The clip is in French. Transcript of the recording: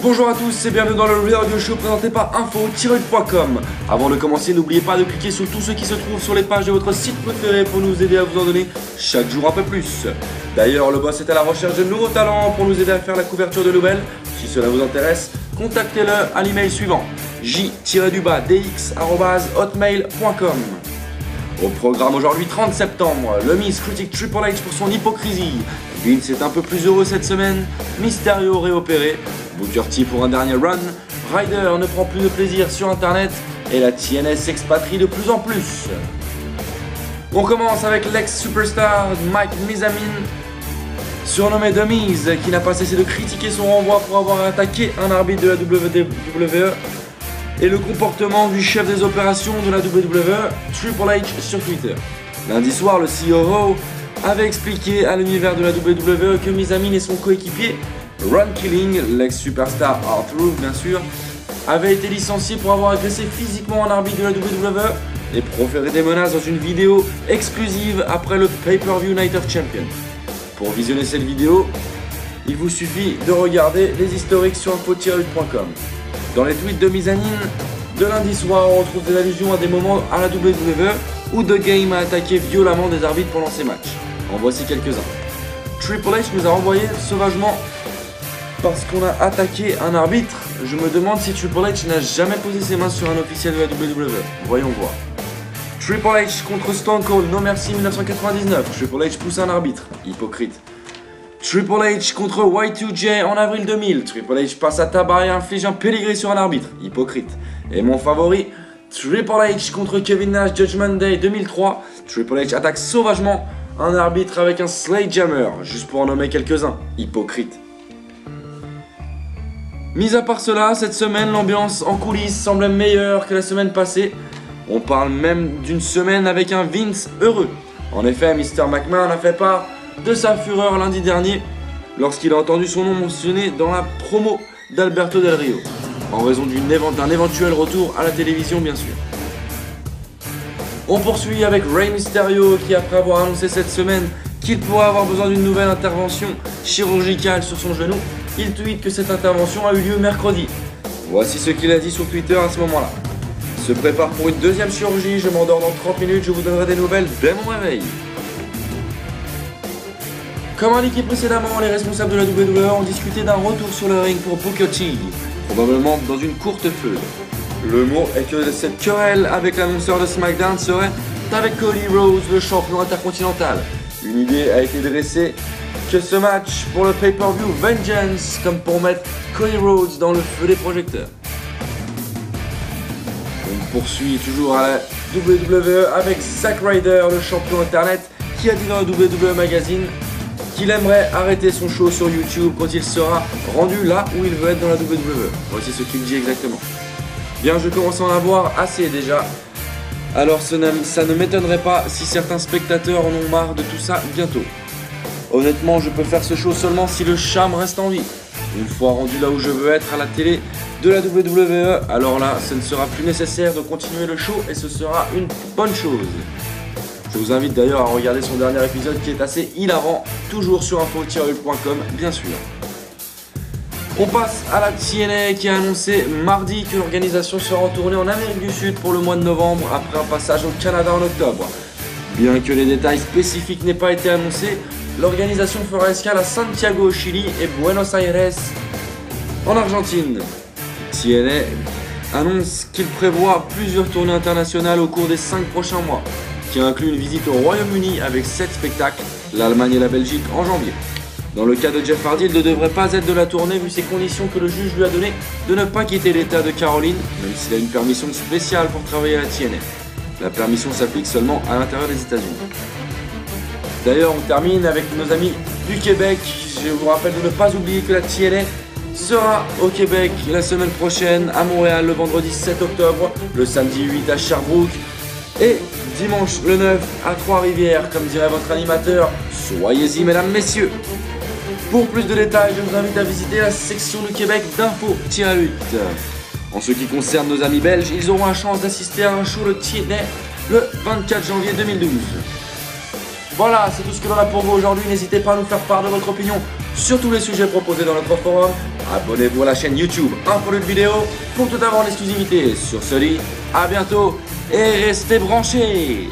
Bonjour à tous et bienvenue dans le Radio Show présenté par info-com. Avant de commencer, n'oubliez pas de cliquer sur tout ce qui se trouve sur les pages de votre site préféré pour nous aider à vous en donner chaque jour un peu plus. D'ailleurs, le boss est à la recherche de nouveaux talents pour nous aider à faire la couverture de nouvelles. Si cela vous intéresse, contactez-le à l'email suivant j-dux.hotmail.com. Au programme aujourd'hui 30 septembre, le Miss critique Triple H pour son hypocrisie. Vince est un peu plus heureux cette semaine, Mysterio réopéré, Booker pour un dernier run, Ryder ne prend plus de plaisir sur internet et la TNS s'expatrie de plus en plus. On commence avec l'ex-superstar Mike Mizamin, surnommé The Miz, qui n'a pas cessé de critiquer son renvoi pour avoir attaqué un arbitre de la WWE et le comportement du chef des opérations de la WWE, Triple H, sur Twitter. Lundi soir, le CEO avait expliqué à l'univers de la WWE que Mizamin et son coéquipier, Ron Killing, l'ex-superstar Arthur bien sûr, avait été licencié pour avoir agressé physiquement un arbitre de la WWE et proféré des menaces dans une vidéo exclusive après le Pay-Per-View Night of Champions. Pour visionner cette vidéo, il vous suffit de regarder les historiques sur info-lutte.com. Dans les tweets de Mizanine de lundi soir, on retrouve des allusions à des moments à la WWE où The Game a attaqué violemment des arbitres pendant ses matchs. En voici quelques-uns. Triple H nous a envoyé sauvagement parce qu'on a attaqué un arbitre. Je me demande si Triple H n'a jamais posé ses mains sur un officiel de la WWE. Voyons voir. Triple H contre Stone Cold, No Merci 1999. Triple H pousse un arbitre. Hypocrite. Triple H contre Y2J en avril 2000. Triple H passe à tabac et inflige un pedigree sur un arbitre. Hypocrite. Et mon favori, Triple H contre Kevin Nash Judgment Day 2003. Triple H attaque sauvagement un arbitre avec un sledgehammer, juste pour en nommer quelques-uns. Hypocrite. Mis à part cela, cette semaine, l'ambiance en coulisses semble meilleure que la semaine passée. On parle même d'une semaine avec un Vince heureux. En effet, Mr. McMahon a fait part de sa fureur lundi dernier lorsqu'il a entendu son nom mentionné dans la promo d'Alberto Del Rio, en raison d'un éventuel retour à la télévision bien sûr. On poursuit avec Rey Mysterio qui après avoir annoncé cette semaine qu'il pourrait avoir besoin d'une nouvelle intervention chirurgicale sur son genou, il tweet que cette intervention a eu lieu mercredi. Voici ce qu'il a dit sur Twitter à ce moment-là. Se prépare pour une deuxième chirurgie, je m'endors dans 30 minutes, je vous donnerai des nouvelles dès mon réveil. Comme indiqué précédemment, les responsables de la WWE ont discuté d'un retour sur le ring pour Booker T, probablement dans une courte feuille. Le mot est que cette querelle avec l'annonceur de SmackDown serait avec Cody Rhodes, le champion intercontinental. Une idée a été dressée que ce match pour le pay-per-view Vengeance comme pour mettre Cody Rhodes dans le feu des projecteurs. On poursuit toujours à la WWE avec Zack Ryder, le champion internet, qui a dit dans le WWE Magazine qu'il aimerait arrêter son show sur YouTube quand il sera rendu là où il veut être dans la WWE. Voici ce qu'il dit exactement. Bien, je commence à en avoir assez déjà. Alors ça ne m'étonnerait pas si certains spectateurs en ont marre de tout ça bientôt. Honnêtement, je peux faire ce show seulement si le charme reste en vie. Une fois rendu là où je veux être à la télé de la WWE, alors là, ce ne sera plus nécessaire de continuer le show et ce sera une bonne chose. Je vous invite d'ailleurs à regarder son dernier épisode qui est assez hilarant, toujours sur info-com bien sûr. On passe à la TNA qui a annoncé mardi que l'organisation sera en tournée en Amérique du Sud pour le mois de novembre après un passage au Canada en octobre. Bien que les détails spécifiques n'aient pas été annoncés, l'organisation fera escale à Santiago au Chili et Buenos Aires en Argentine. TNA annonce qu'il prévoit plusieurs tournées internationales au cours des 5 prochains mois qui inclut une visite au Royaume-Uni avec 7 spectacles, l'Allemagne et la Belgique en janvier. Dans le cas de Jeff Hardy, il ne devrait pas être de la tournée vu ses conditions que le juge lui a données de ne pas quitter l'État de Caroline, même s'il a une permission spéciale pour travailler à la TNA. La permission s'applique seulement à l'intérieur des États-Unis. D'ailleurs, on termine avec nos amis du Québec. Je vous rappelle de ne pas oublier que la TNA sera au Québec la semaine prochaine, à Montréal le vendredi 7 octobre, le samedi 8 à Sherbrooke et dimanche le 9 à Trois-Rivières, comme dirait votre animateur. Soyez-y, mesdames, messieurs. Pour plus de détails, je vous invite à visiter la section du Québec d'info-8. En ce qui concerne nos amis belges, ils auront la chance d'assister à un show de TNA le 24 janvier 2012. Voilà, c'est tout ce que l'on a pour vous aujourd'hui. N'hésitez pas à nous faire part de votre opinion sur tous les sujets proposés dans notre forum. Abonnez-vous à la chaîne YouTube pour de vidéo pour tout avoir l'exclusivité. Sur ce dit, à bientôt et restez branchés